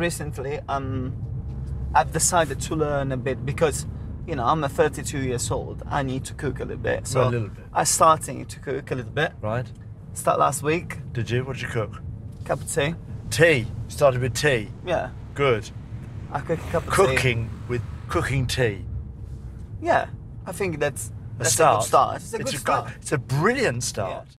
recently um, I've decided to learn a bit because you know I'm a 32 years old. I need to cook a little bit. So a little bit. I starting to cook a little bit. Right? Start last week. Did you? What did you cook? Cup of tea. Tea. Started with tea. Yeah, Good. I cook a cup of tea. Cooking with cooking tea. Yeah, I think that's A start. a good start. It's a good it's start. it's a brilliant start.